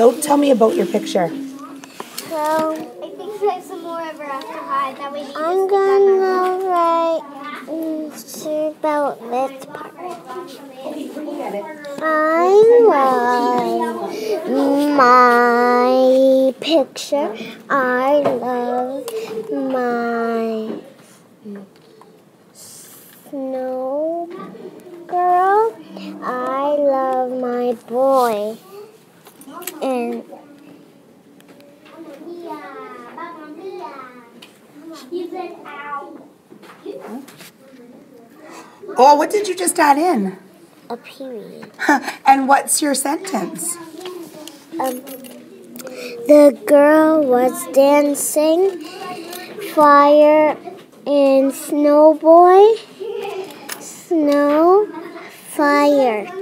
So tell me about your picture. So I think there's some more of her after high. That way I'm gonna write about this part. I love my picture. I love my snow girl. I love my boy. And ow. Oh, what did you just add in? a period. and what's your sentence? Um, the girl was dancing, fire and snow boy, snow, fire.